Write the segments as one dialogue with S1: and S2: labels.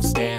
S1: dance.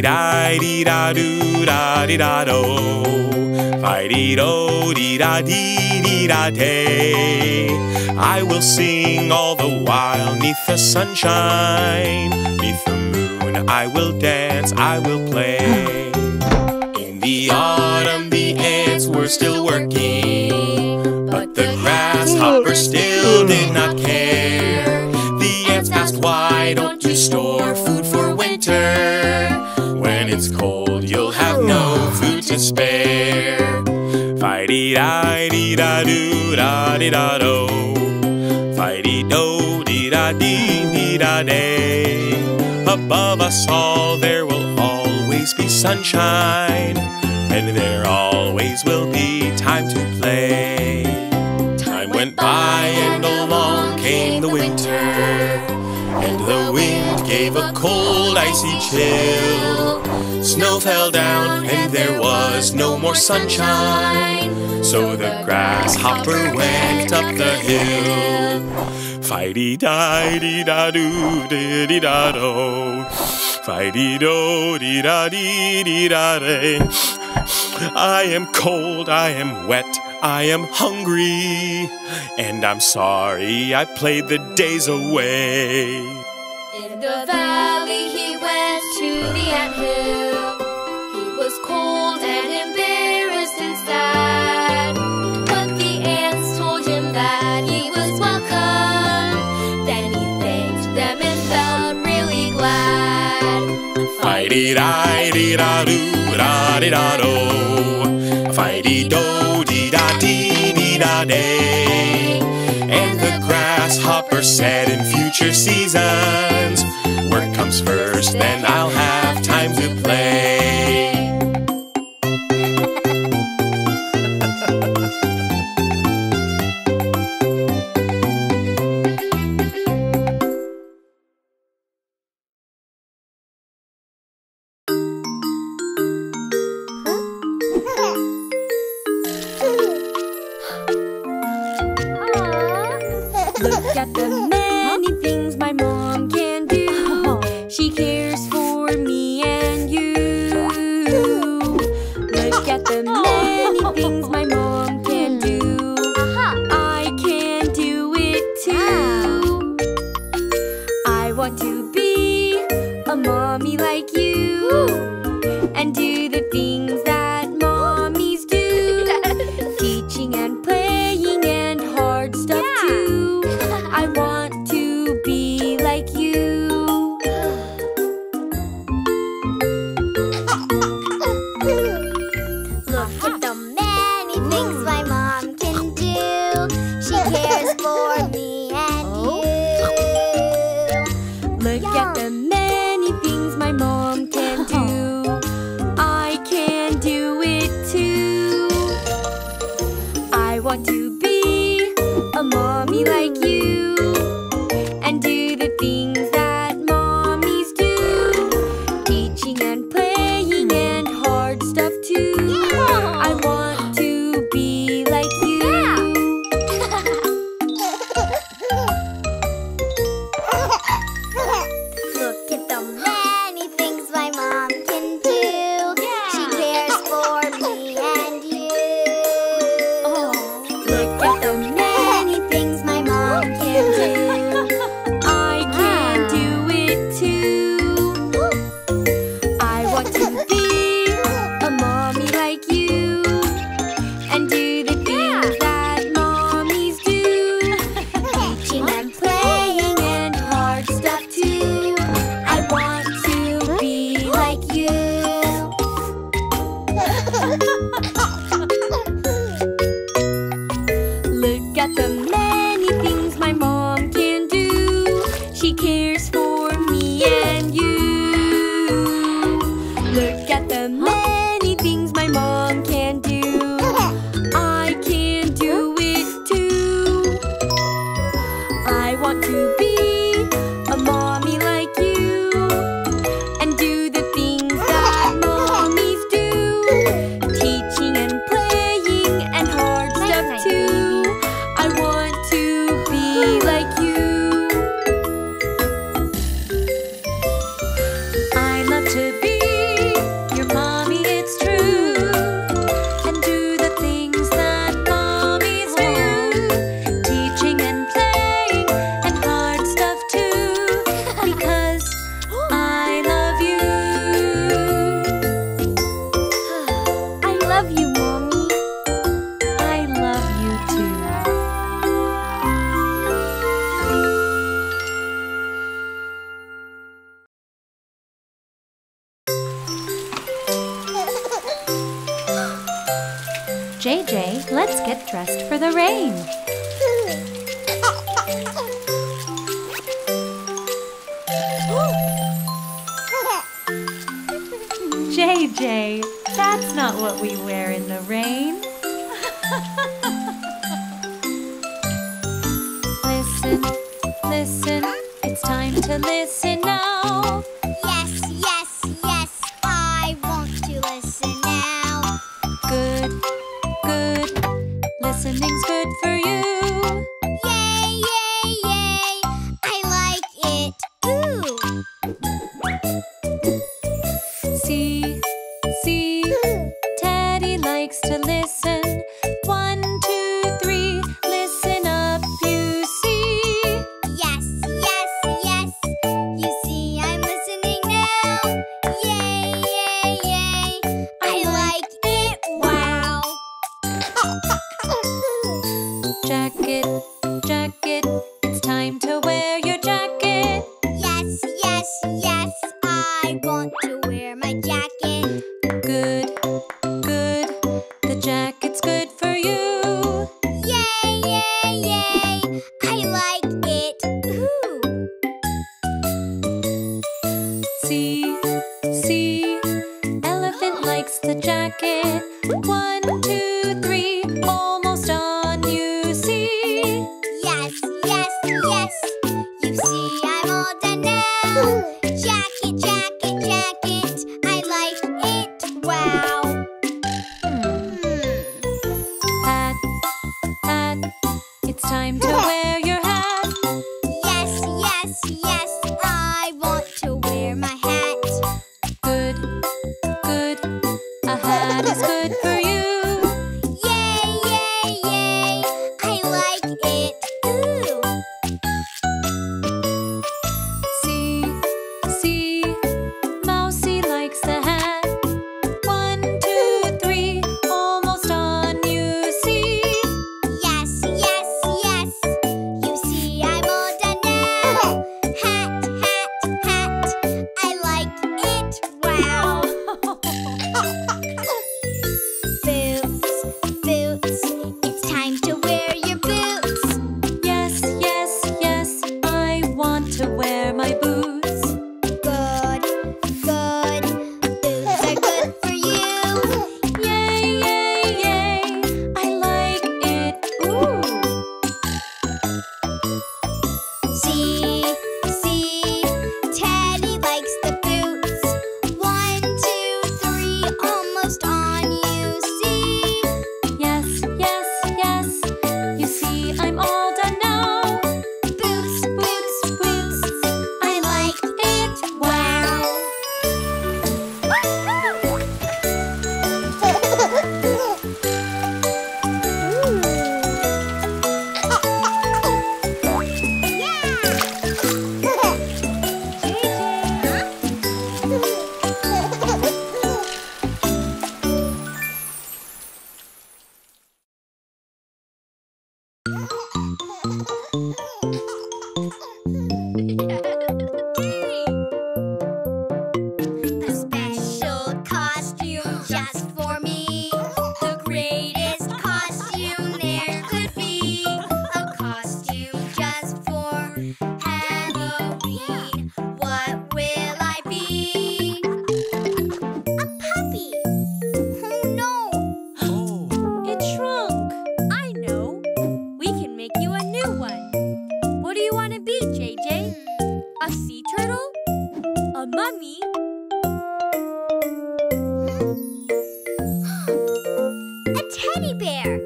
S1: Da dee da do da dee da do, fighty do dee da dee dee da. I will sing all the while neath the sunshine, neath the moon. I will dance, I will play. In the autumn, the ants were still working, but the grasshopper still did not care. The ants asked, Why don't you store food to spare. Fighty da dee da do da dee da do. Fighty do dee da dee dee da day. Above us all, there will always be sunshine, and there always will be time to play. Time went by, and along came the winter, and the gave a cold, icy chill. Snow fell down, and there was no more sunshine. So the grasshopper went up the hill. Fighty di di da do di di da do. Fighty do di da di di da day. I am cold, I am wet, I am hungry, and I'm sorry I played the days away.
S2: The valley he went to the anthill. He was cold and embarrassed and sad. But the ants told him that he was welcome. Then he thanked them and felt really glad.
S1: Fighty di di da do da di da do. Fighty do di da di di da day. Grasshopper said in future seasons, work comes first, then I'll have time to play.
S3: Lord.
S2: Bear.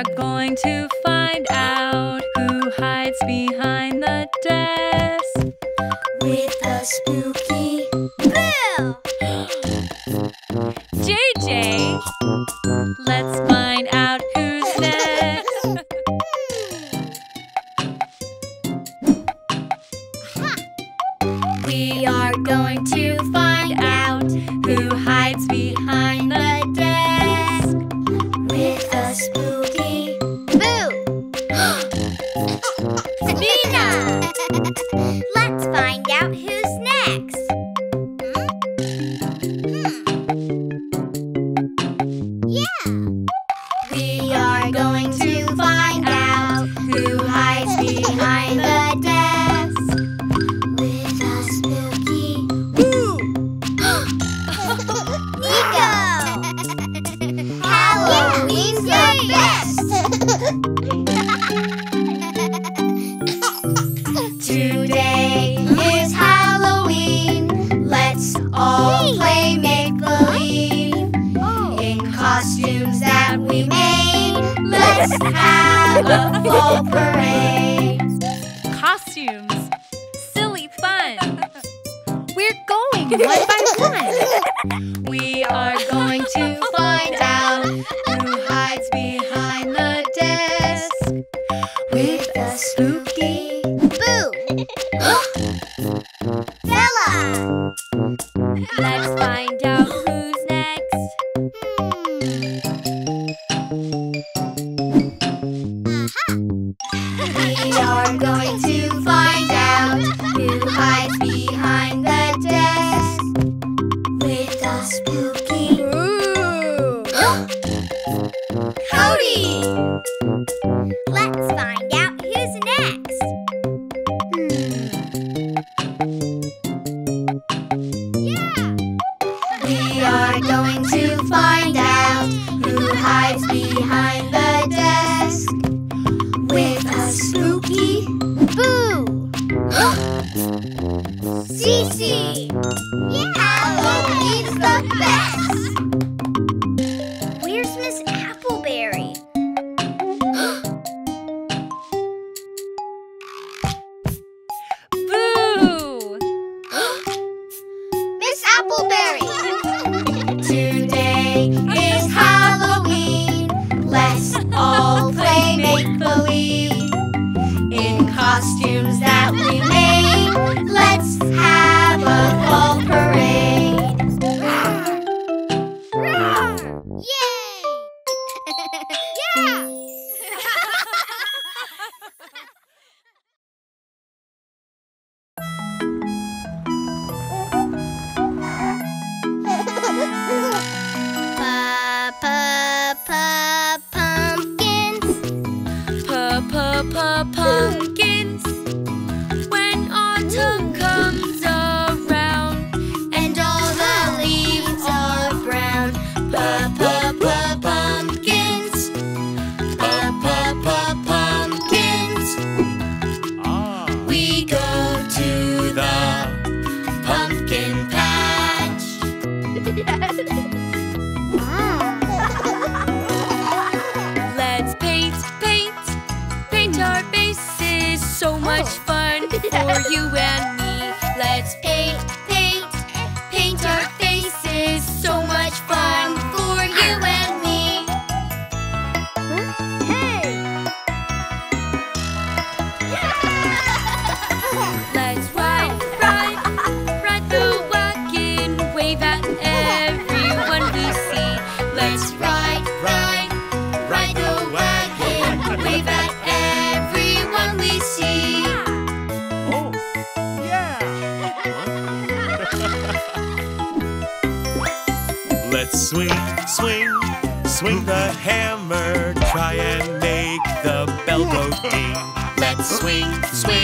S3: are going to find out.
S2: have a full parade.
S3: Costumes. Silly fun. We're going one by one.
S2: so much
S4: oh. fun for you and me.
S2: Let's
S1: paint swing, swing.